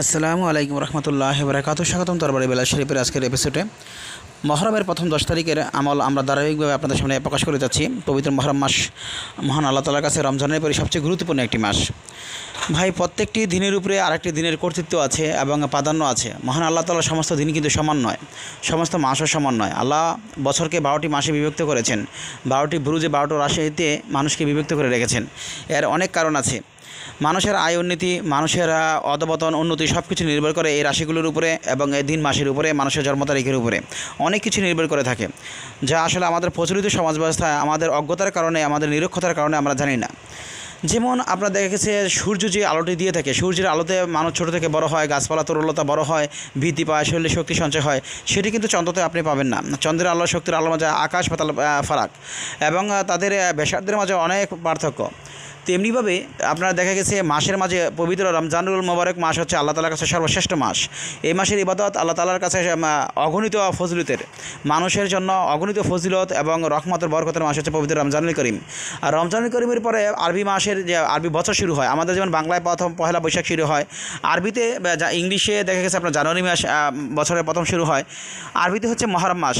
আসসালামু আলাইকুম রহমতুল্লাহ বরাকাত স্বাগতম তরবারি বেলা শরীফের আজকের এপিসোডে মহরমের প্রথম দশ তারিখের আমল আমরা ধারাবাহিকভাবে আপনাদের সামনে প্রকাশ করে যাচ্ছি। পবিত্র মহরম মাস মহান আল্লাহ তালার কাছে রমজানের পরে সবচেয়ে গুরুত্বপূর্ণ একটি মাস। ভাই, প্রত্যেকটি দিনের উপরে আরেকটি দিনের কর্তৃত্ব আছে এবং প্রাধান্য আছে। মহান আল্লাহ তালার সমস্ত দিন কিন্তু সমান নয়। সমস্ত মাসও সমান নয়। আল্লাহ বছরকে বারোটি মাসে বিভক্ত করেছেন। বারোটি ব্রুজে, বারোটো রাশিতে মানুষকে বিভক্ত করে রেখেছেন। এর অনেক কারণ আছে। মানুষের আয় উন্নতি মানুষের আহ, অধপতন উন্নতি সব কিছু নির্ভর করে এই রাশিগুলোর উপরে এবং এই দিন মাসের উপরে মানুষের জন্ম তারিখের উপরে। অনেক কিছু নির্ভর করে থাকে যা আসলে আমাদের প্রচলিত সমাজ ব্যবস্থায় আমাদের অজ্ঞতার কারণে আমাদের নিরক্ষতার কারণে আমরা জানি না। যেমন আপনার দেখা গেছে সূর্য যে আলোটি দিয়ে থাকে সূর্যের আলোতে মানুষ ছোটো থেকে বড় হয় গাছপালা তরলতা বড় হয় বৃদ্ধি পায় শরীরে শক্তি সঞ্চয় হয় সেটি কিন্তু চন্দ্রতে আপনি পাবেন না। চন্দ্রের আলো শক্তির আলোর মাঝে আকাশ পাতাল ফারাক এবং তাদের আহ, ব্যাসার্ধের মাঝে অনেক পার্থক্য। তেমনিভাবে আপনার দেখা গেছে মাসের মাঝে পবিত্র রমজানুল মোবারক মাস হচ্ছে আল্লাহ তালার কাছে সর্বশ্রেষ্ঠ মাস। এই মাসের ইবাদত আল্লাহ তালার কাছে অগণিত ফজলতের। মানুষের জন্য অগণিত ফজিলত এবং রহমতের বরকতের মাস হচ্ছে পবিত্র রমজানুল করিম। আর রমজানুল করিমের পরে আরবি মাসের যে আরবি বছর শুরু হয়, আমাদের যেমন বাংলায় প্রথম পহেলা বৈশাখ শুরু হয়, আরবিতে ইংলিশে দেখা গেছে আপনার জানুয়ারি মাস বছরের প্রথম শুরু হয়। আরবিতে হচ্ছে মহরম মাস।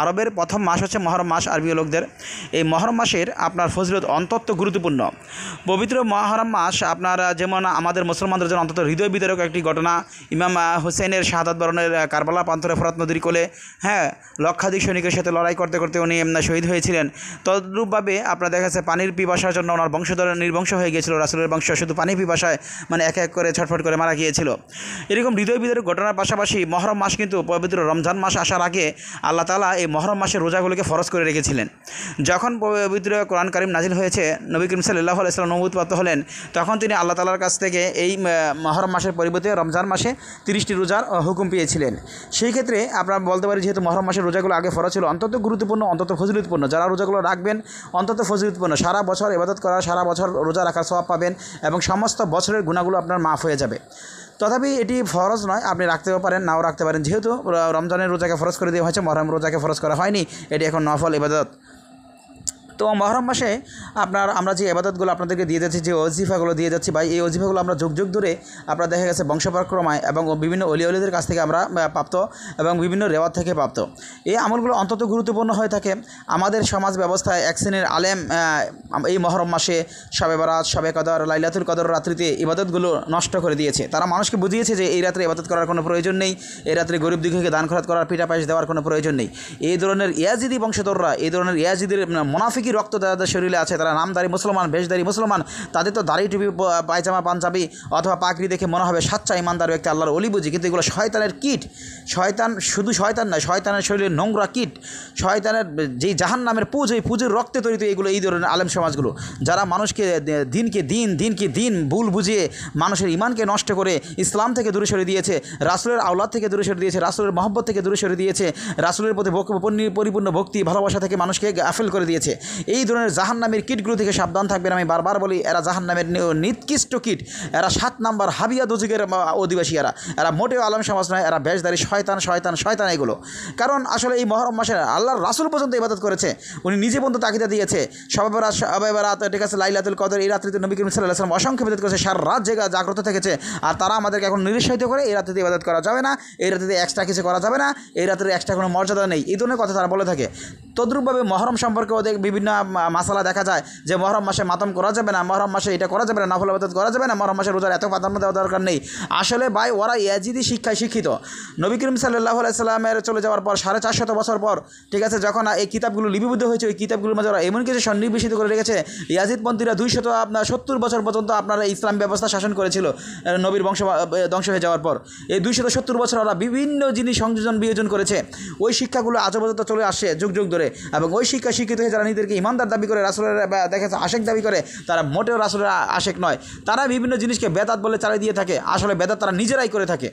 আরবের প্রথম মাস হচ্ছে মহরম মাস আরবীয় লোকদের। এই মহরম মাসের আপনার ফজিলত অন্তত গুরুত্বপূর্ণ। পবিত্র মহরম মাস আপনার যেমন আমাদের মুসলমানদের জন্য অন্তত হৃদয় বিতরক একটি ঘটনা। ইমাম হুসেনের শাহাদাত বরণের কারবালা প্রান্তরে ফরাত নদীর কোলে হ্যাঁ লক্ষাধিক সৈনিকের সাথে লড়াই করতে করতে উনি শহীদ হয়েছিলেন। তদ্রূপভাবে আপনার দেখা যাচ্ছে পানির পিপাসার জন্য ওনার বংশধর নির্বংশ হয়ে গিয়েছিল। রাসুলের বংশ শুধু পানির পিপাসায় মানে এক এক করে ছটফট করে মারা গিয়েছিল। এরকম হৃদয় বিতরক ঘটনার পাশাপাশি মহরম মাস কিন্তু পবিত্র রমজান মাস আসার আগে আল্লাহ তালা এই মহরম মাসের রোজাগুলোকে ফরজ করে রেখেছিলেন। যখন পবিত্র কোরআন করিম নাজিল হয়েছে, নবী করিম সাল্লাহ আলাইসাল্লাম নবুদপ্রাপ্ত হলেন, তখন তিনি আল্লাহ তালার কাছ থেকে এই মহরম মাসের পরিবর্তে রমজান মাসে তিরিশটি রোজার হুকুম পেয়েছিলেন। সেই ক্ষেত্রে আপনারা বলতে পারি, যেহেতু মহরম মাসের রোজাগুলো আগে ফরজ ছিল, অন্তত গুরুত্বপূর্ণ, অন্তত ফজিলতপূর্ণ, যারা রোজাগুলো রাখবেন, অন্তত ফজিলতপূর্ণ, সারা বছর ইবাদত করা, সারা বছর রোজা রাখার স্বভাব পাবেন এবং সমস্ত বছরের গুণাগুলো আপনার মাফ হয়ে যাবে। তথাপি এটি ফরজ নয়, আপনি রাখতেও পারেন, নাও রাখতে পারেন। যেহেতু রমজানের রোজাকে ফরজ করে দেওয়া হয়েছে, মহরম রোজাকে ফরজ করা হয়নি, এটি এখন নফল ইবাদত। তো মহরম মাসে আপনার, আমরা যে আবাদতগুলো আপনাদেরকে দিয়ে যাচ্ছি, যে অজিফাগুলো দিয়ে যাচ্ছি, ভাই, এই অজিফাগুলো আমরা যুগ যুগ ধরে আপনার দেখা গেছে বংশপরক্রমায় এবং বিভিন্ন অলি অলিদের কাছ থেকে আমরা প্রাপ্ত এবং বিভিন্ন রেওয়াজ থেকে প্রাপ্ত। এই আমলগুলো অন্তত গুরুত্বপূর্ণ হয়ে থাকে। আমাদের সমাজ ব্যবস্থায় এক শ্রেণির আলেম এই মহরম মাসে শবে বারাত, শবে কদর, লাইলাতুল কদর রাত্রিতে ইবাদতগুলো নষ্ট করে দিয়েছে। তারা মানুষকে বুঝিয়েছে যে এই রাত্রে ইবাদত করার কোনো প্রয়োজন নেই, এই রাত্রে গরিব দুঃখীকে দান খরচ করার পিঠা পায়েস দেওয়ার কোনো প্রয়োজন নেই। এই ধরনের ইয়াজিদি বংশধররা, এই ধরনের ইয়াজিদের মোনাফিকি রক্ত যাদের শরীরে আছে, তারা নামদারি মুসলমান, বেশদারি মুসলমান, তাদের তো দাড়ি টুপি পায়জামা, পাঞ্জাবি অথবা পাগড়ি দেখে মনে হবে সাচ্চা ইমানদার ব্যক্তি, আল্লাহর অলি বুঝি, কিন্তু এগুলো শয়তানের কিট। শয়তান শুধু শয়তান নয়, শয়তানের শরীরে নোংরা কিট, শয়তানের যেই জাহান নামের পুজ ওই পুজোর রক্তে তৈরি এইগুলো এই ধরনের আলেম সমাজগুলো। যারা মানুষকে দিনকে দিন দিনকে দিন ভুল বুঝিয়ে মানুষের ইমানকে নষ্ট করে ইসলাম থেকে দূরে সরে দিয়েছে, রাসুলের আওলাদ থেকে দূরে সরে দিয়েছে, রাসুলের মহব্বত থেকে দূরে সরে দিয়েছে, রাসুলের প্রতি পরিপূর্ণ ভক্তি, ভালোবাসা থেকে মানুষকে গাফেল করে দিয়েছে। এই ধরনের জাহান নামের কিটগুলো থেকে সাবধান থাকবেন, আমি বারবার বলি, এরা জাহান নামের নি- নিকৃষ্ট কিট। এরা সাত নাম্বার হাবিয়া দজিকের অধিবাসী এরা। এরা মোটেও আলম সমাজ নয়, এরা বেশদারি, শয়তান শয়তান শয়তান এগুলো। কারণ আসলে এই মহরম মাসে আল্লাহর রাসুল পর্যন্ত ইবাদত করেছে, উনি নিজে পর্যন্ত তাকিদা দিয়েছে। সবাই রাত সবাই রাত ঠিক আছে, লাইলাতুল কদর, এই রাত্রিতে নবী করিম সাল্লাহ সাল্লাম অসংখ্য ইবাদত করেছে, সারা রাত জেগা জাগ্রত থেকেছে, আর তারা আমাদেরকে এখন নিরুৎসাহিত করে এই রাত্রিতে ইবাদত করা যাবে না, এই রাত্রিতে এক্সট্রা কিছু করা যাবে না, এই রাত্রে এক্সট্রা কোনো মর্যাদা নেই। এই ধরনের কথা তারা বলে থাকে। তদ্রূপভাবে মহরম সম্পর্কে ওদের বিভিন্ন মা- মাসালা দেখা যায় যে মহরম মাসে মাতম করা যাবে না, মহরম মাসে এটা করা যাবে না, নফল আবাদত করা যাবে না, মহরম মাসে রোজার এত প্রাধান্য দেওয়া দরকার নেই। আসলে ভাই, ওরা ইয়াজিদি শিক্ষায় শিক্ষিত। নবী করিম সাল্লাহ সাল্লামের চলে যাওয়ার পর, সাড়ে চারশত বছর পর, ঠিক আছে, যখন এই কিতাবগুলো লিপিবদ্ধ হয়েছে, ওই কিতাবগুলোর মাঝে ওরা এমন কিছু সন্নিবেশিত করে রেখেছে ইয়াজিদপন্থীরা দুইশত আপনার সত্তর বছর পর্যন্ত আপনারা ইসলাম ব্যবস্থা শাসন করেছিল নবীর বংশ ধ্বংস হয়ে যাওয়ার পর। এই দুইশত সত্তর বছর ওরা বিভিন্ন জিনিস সংযোজন বিয়োজন করেছে, ওই শিক্ষাগুলো আজও পর্যন্ত চলে আসে, যুগ যুগ ধরে। এবং ওই শিক্ষা শিক্ষিত হয়ে যারা নিজেদেরকে ইমানদার দাবি করে রাসুলের দেখেছে আশেক দাবি করে, তারা মোটেও রাসুলের আশেক নয়। তারা বিভিন্ন জিনিসকে বেদাত বলে চালিয়ে দিয়ে থাকে। আসলে বেদাত তারা নিজেরাই করে থাকে।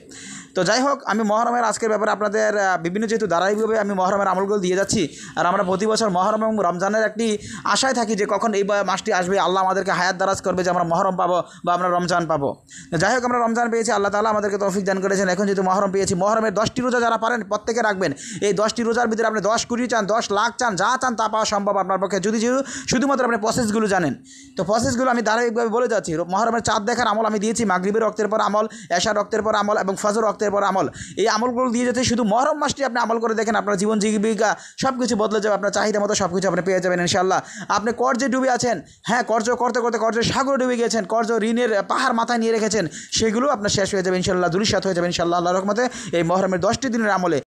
তো যাই হোক, আমি মহরমের আজকের ব্যাপারে আপনাদের বিভিন্ন যেহেতু ধারাবাহিকভাবে আমি মহরমের আমলগুলো দিয়ে যাচ্ছি, আর আমরা প্রতি বছর মহরম এবং রমজানের একটি আশায় থাকি যে কখন এই মাসটি আসবে, আল্লাহ আমাদেরকে হায়াত দারাজ করবে যে আমরা মহরম পাবো বা আমরা রমজান পাবো। যাই হোক, আমরা রমজান পেয়েছি, আল্লাহ তালা আমাদেরকে তৌফিক দান করেছেন, এখন যেহেতু মহরম পেয়েছি, মহরমের দশটি রোজা যারা পারেন, প্রত্যেকে রাখবেন। এই দশটি রোজার ভিতরে আপনি দশ কুড়ি চান, দশ লাখ চান, যা চান তা পাওয়া সম্ভব আপনার পক্ষে। যদি শুধু- শুধুমাত্র আপনি প্রসেসগুলো জানেন, তো প্রসেসগুলো আমি ধারাবাহিকভাবে বলে যাচ্ছি, মহরমের চাঁদ দেখার আমল আমি দিয়েছি, মাগরিবের রক্তের পর আমল এশা রক্তের পর আমল এবং ফজর রক্তের পর আমল। এই আমলগুলো দিয়ে যেতে শুধু মহরম মাসটি আপনি আমল করে দেখেন, আপনার জীবন জীবিকা সব কিছু বদলে যাবে, আপনার চাহিদা মতো সব কিছু আপনি পেয়ে যাবেন ইনশাল্লাহ আপনি কর্জে ডুবে আছেন হ্যাঁ কর্জ করতে করতে কর্জ সাগরে ডুবে গেছেন কর্জ ঋণের পাহাড় মাথায় নিয়ে রেখেছেন, সেগুলো আপনার শেষ হয়ে যাবে ইনশাল্লাহ দুরিশাত হয়ে যাবে ইনশাল্লাহ আল্লাহ রহমতে এই মহরমের দশটি দিনের আমলে।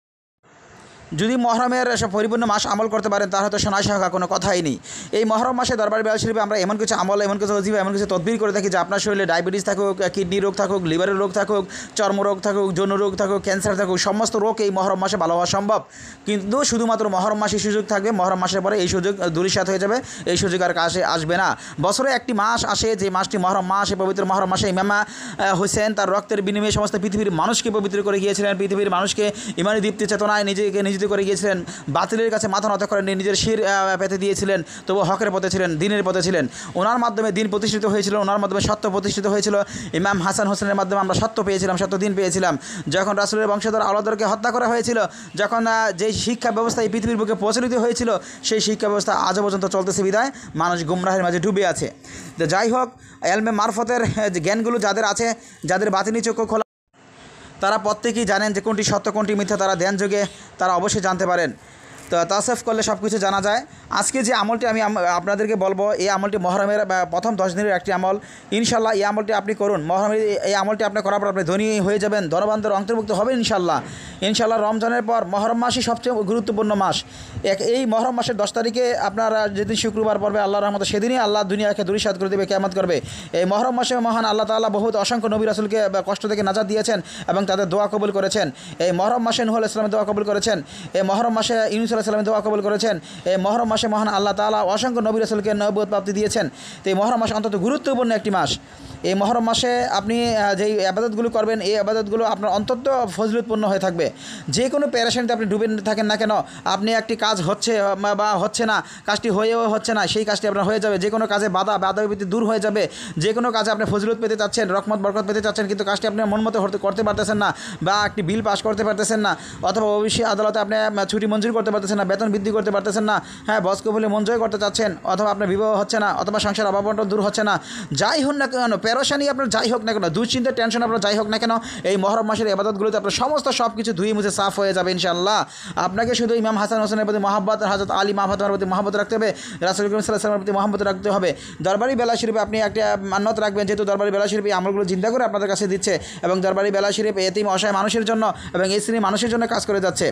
যদি মহরমের পরিপূর্ণ মাস আমল করতে পারেন, তাহলে তো সোনায় শাখা কোনো কথাই নেই। এই মহরম মাসে দরবার বেলা শরীফে আমরা এমন কিছু আমল, এমন কিছু অজিবা এমন কিছু তদবির করে থাকি যে আপনার শরীরে ডায়াবেটিস থাকুক, কিডনি রোগ থাকুক লিভারের রোগ থাকুক চর্মরোগ থাকুক, যৌন রোগ থাকুক, ক্যান্সার থাকুক, সমস্ত রোগ এই মহরম মাসে ভালো হওয়া সম্ভব। কিন্তু শুধুমাত্র মহরম মাসে সুযোগ থাকবে, মহরম মাসের পরে এই সুযোগ দুরিশাত হয়ে যাবে, এই সুযোগ আর কাছে আসবে না। বছরে একটি মাস আসে, যে মাসটি মহরম মাস, এই পবিত্র মহরম মাসে ইমামা হোসেন তার রক্তের বিনিময়ে সমস্ত পৃথিবীর মানুষকে পবিত্র করে গিয়েছিলেন। পৃথিবীর মানুষকে ইমানি দীপ্তি চেতনায় নিজেকে নিয়োজিত করে গিয়েছিলেন বাতিলের কাছে মাথা নত করেন নিজের শির পেতে দিয়েছিলেন তবু হকের পথে ছিলেন দিনের পথে ছিলেন। ওনার মাধ্যমে দিন প্রতিষ্ঠিত হয়েছিল ওনার মাধ্যমে সত্য প্রতিষ্ঠিত হয়েছিল। ইমাম হাসান হোসেনের মাধ্যমে আমরা সত্য পেয়েছিলাম সত্য দিন পেয়েছিলাম। যখন রাসুলের বংশধর আলাদরকে হত্যা করা হয়েছিল যখন আহ, যে শিক্ষা ব্যবস্থা এই পৃথিবীর বুকে প্রচলিত হয়েছিল সেই শিক্ষা ব্যবস্থা আজও পর্যন্ত চলতেছে বিদায়। মানুষ গুমরাহের মাঝে ডুবে আছে। যাই হোক এলমে মারফতের জ্ঞানগুলো যাদের আছে যাদের বাতিনি চক্ষু খোলা তারা প্রত্যেকেই জানেন যে কোনটি সত্য, কোনটি মিথ্যা তারা ধ্যান যোগে তারা অবশ্যই জানতে পারেন। তো তাসেফ করলে সব কিছু জানা যায়। আজকে যে আমলটি আমি আপনাদেরকে বলব, এই আমলটি মহরমের প্রথম দশ দিনের একটি আমল। ইনশাল্লাহ এই আমলটি আপনি করুন। মহরমের এই- আমলটি আপনি করার পর আপনি ধনী হয়ে যাবেন ধনবান্ধের অন্তর্ভুক্ত হবেন ইনশাল্লাহ। ইনশাল্লাহ রমজানের পর মহরম মাসই সবচেয়ে গুরুত্বপূর্ণ মাস। এক এই মহরম মাসের দশ তারিখে আপনারা যেদিন শুক্রবার পড়বে আল্লাহ রহমত সেদিনই আল্লাহ দুনিয়াকে দুরিসাদ করে দেবে কেমত করবে। এই মহরম মাসে মহান আল্লাহ তাআলা বহুত অসংখ্য নবী রাসুলকে কষ্ট থেকে নাজাদ দিয়েছেন এবং তাদের দোয়া কবুল করেছেন। এই মহরম মাসে নুহুল ইসলামের দোয়া কবুল করেছেন। এই মহরম মাসে ইউনুস আলাহ সালামের দোয়া কবুল করেছেন। এই মহরম মাসে মহান আল্লাহ তাআলা অসংখ্য নবী রাসুলকে নবুত প্রাপ্তি দিয়েছেন। তো এই মহরম মাস অন্তত গুরুত্বপূর্ণ একটি মাস। এই মহরম মাসে আপনি যেই আবাদতগুলো করবেন, এই আবাদতগুলো আপনার অন্তত ফজলুৎপূর্ণ হয়ে থাকবে। যে কোনো প্যারেশানিতে আপনি ডুবে থাকেন না কেন, আপনি একটি কাজ হচ্ছে, বা- হচ্ছে না, কাজটি হয়েও হচ্ছে না, সেই কাজটি আপনার হয়ে যাবে। যে কোনো কাজে বাধা বাধা বিপত্তি দূর হয়ে যাবে। যে কোনো কাজে আপনি ফজলুত পেতে চাচ্ছেন রকমত বরকত পেতে চাচ্ছেন, কিন্তু কাজটি আপনি মন মতো করতে পারতেছেন না, বা একটি বিল পাস করতে পারতেছেন না, অথবা অবশ্যই আদালতে আপনি ছুটি মঞ্জুর করতে পারতেছেন না, বেতন বৃদ্ধি করতে পারতেছেন না হ্যাঁ বসকে বলে মন জয় করতে চাচ্ছেন, অথবা আপনার বিবাহ হচ্ছে না, অথবা সংসার অভাব দূর হচ্ছে না, যাই হোক না কেন, পেরোশানি আপনার যাই হোক না কেন, দুশ্চিন্তা টেনশন আপনার যাই হোক না কেন, এই মহরম মাসের এবাদতগুলোতে আপনার সমস্ত সব কিছু ধুয়ে মুছে সাফ হয়ে যাবে ইনশাআল্লাহ। আপনাকে শুধু ইমাম হাসান হোসেনের প্রতি মহাব্বত হাজরত আলী মাহফাতের প্রতি মহাব্বত রাখতে হবে, রাসুল প্রতি মহাব্বত রাখতে হবে। দরবারি বেলা শরীফে আপনি একটা মান্যত রাখবেন, যেহেতু দরবারি বেলা শরীফ এই আমলগুলো চিন্তা করে আপনাদের কাছে দিচ্ছে, এবং দরবারি বেলা শরীফ এতিম, অসহায় মানুষের জন্য এবং এই শ্রেণির মানুষের জন্য কাজ করে যাচ্ছে।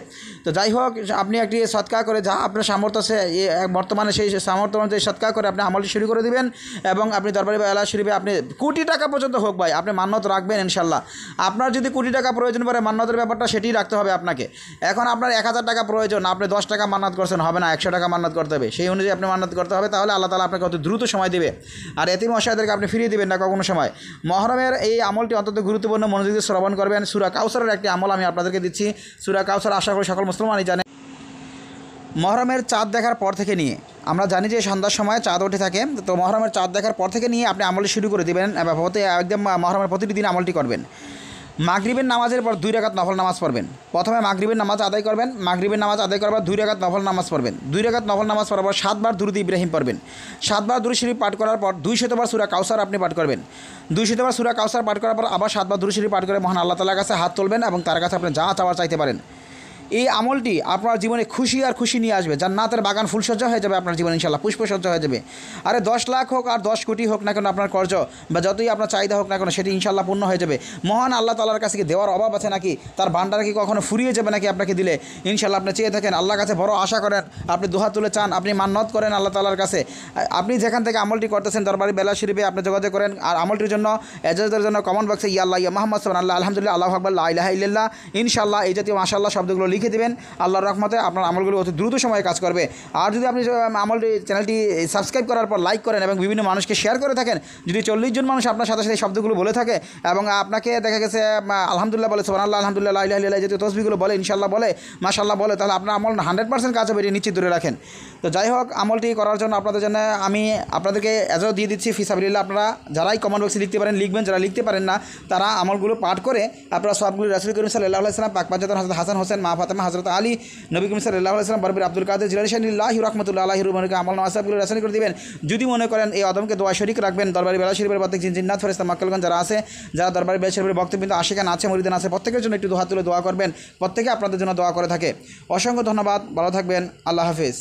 তো যাই হোক, আপনি একটি সৎকা করে যা আপনার সামর্থ্য আছে বর্তমানে সেই সামর্থ্য অনুযায়ী সৎকা করে আপনি আমলটি শুরু করে দিবেন এবং আপনি দরবারি বেলা শরীফে আপনি কোটি টাকা পর্যন্ত হোক ভাই, আপনি মান্যত রাখবেন ইনশাল্লাহ আপনার যদি কোটি টাকা প্রয়োজন পড়ে, মান্যতের ব্যাপারটা সেটিই রাখতে হবে আপনাকে। এখন আপনার এক হাজার টাকা প্রয়োজন, আপনি দশ টাকা মান্নাত করছেন, হবে না, একশো টাকা মান্নাত করতে হবে। সেই অনুযায়ী আপনি মান্নাত করতে হবে, তাহলে আল্লাহ তালা আপনাকে অত দ্রুত সময় দেবে। আর এতিম অসহায়দেরকে আপনি ফিরিয়ে দেবেন না কখনো সময়। মহরমের এই আমলটি অত্যন্ত গুরুত্বপূর্ণ মনোযোগ দিয়ে শ্রবণ করবেন। সুরা কাউসারের একটি আমল আমি আপনাদেরকে দিচ্ছি। সুরা কাউসার আশা করি সকল মুসলমানই জানে। মহরমের চাঁদ দেখার পর থেকে নিয়ে। আমরা জানি যে সন্ধ্যার সময় চাঁদ উঠে থাকে, তো মহরমের চাঁদ দেখার পর থেকে নিয়ে আপনি আমলটি শুরু করে দেবেন হতে একদম মহরমের প্রতিটি দিন আমলটি করবেন। মাগরিবের নামাজের পর দুই রাকাত নফল নামাজ পড়বেন। প্রথমে মাগরিবের নামাজ আদায় করবেন, মাগরিবের নামাজ আদায় করার পর দুই রাকাত নফল নামাজ পড়বেন। দুই রাকাত নফল নামাজ পড়ার পর সাতবার দুরুদ ইব্রাহিম পড়বেন। সাতবার দুরু শরীফ পাঠ করার পর দুই শতবার সুরা কাউসার আপনি পাঠ করবেন। দুই শতবার সুরা কাউসার পাঠ করার পর আবার সাতবার দুরু শরীফ পাঠ করে মহান আল্লাহ তালার কাছে হাত তুলবেন এবং তার কাছে আপনি যা চাওয়ার চাইতে পারেন। এই আমলটি আপনার জীবনে খুশি আর খুশি নিয়ে আসবে। জান্নাতের বাগান ফুলসজ্জা হয়ে যাবে আপনার জীবনে ইনশাল্লাহ পুষ্পসজ্জা হয়ে যাবে। আরে দশ লাখ হোক আর দশ কোটি হোক না কেন আপনার কর্জ বা যতই আপনার চাহিদা হোক না কেন সেটি ইনশাল্লাহ পূর্ণ হয়ে যাবে। মহান আল্লাহ তালার কাছে কি দেওয়ার অভাব আছে নাকি? তার ভান্ডার কি কখনো ফুরিয়ে যাবে নাকি আপনাকে দিলে? ইনশাল্লাহ আপনি চেয়ে থাকেন, আল্লাহর কাছে বড় আশা করেন, আপনি দুহাত তুলে চান, আপনি মান্নত করেন আল্লাহ তালার কাছে। আপনি যেখান থেকে আমলটি করতেছেন দরবারি বেলা শরীফে আপনি যোগাযোগ করেন আর আমলটির জন্য এজাজের জন্য কমন বক্সে ইয়া আল্লাহ ইয়া মোহাম্মদ সাল্লাহ আল্লাহ আলহামদুলিল্লাহ আল্লাহ আকবর ইলাহা ইল্লাল্লাহ ইনশাল্লাহ এই জাতীয় মাশাল্লাহ শব্দগুলো লিখে লিখে দেবেন, আল্লাহর রহমতে আপনার আমলগুলো অতি দ্রুত সময়ে কাজ করবে। আর যদি আপনি আমলটি, চ্যানেলটি সাবস্ক্রাইব করার পর লাইক করেন এবং বিভিন্ন মানুষকে শেয়ার করে থাকেন, যদি চল্লিশ জন মানুষ আপনার সাথে সাথে শব্দগুলো বলে থাকে এবং আপনাকে দেখা গেছে আলহামদুলিল্লাহ বলে সোহান আল্লাহ আলহামদুলিল্লাহ আল্লাহ জাতীয় তসবিগুলো বলে ইনশাল্লাহ বলে মাশাল্লাহ বলে, তাহলে আপনার আমল হান্ড্রেড পার্সেন্ট কাজ হবে, এটি নিশ্চিত ধরে রাখেন। তো যাই হোক, আমলটি করার জন্য আপনাদের জন্য আমি আপনাদেরকে এজও দিয়ে দিচ্ছি ফিসাবিল্লাহ আপনারা যারাই কমেন্ট বক্সে লিখতে পারেন, লিখবেন, যারা লিখতে পারেন না, তারা আমলগুলো পাঠ করে আপনারা সবগুলো রাসুল করিম সাল্লাহ সাল্লাম পাক হাসান হোসেন, মা ফাতেমা হজরত আলী নবী করিম সাল্লাহ সাল্লাম, বরবির আব্দুল কাদের জিলানি শাহিল্লাহ রহমতুল্লাহ আল্লাহ রুমানকে আমল নামাজগুলো রাসানি করে দিবেন। যদি মনে করেন এই আদমকে দোয়া শরিক রাখবেন, দরবারি বেলা শরীফের প্রত্যেক জিন্নাত ফেরেস্তা মাক্কালগঞ্জ যারা আছে, যারা দরবারি বেলা শরীফের বক্তব্য আশেখান আছে, মরিদান আছে, প্রত্যেকের জন্য একটু দোয়া তুলে দোয়া করবেন। প্রত্যেকে আপনাদের জন্য দোয়া করে থাকে। অসংখ্য ধন্যবাদ। ভালো থাকবেন। আল্লাহ হাফিজ।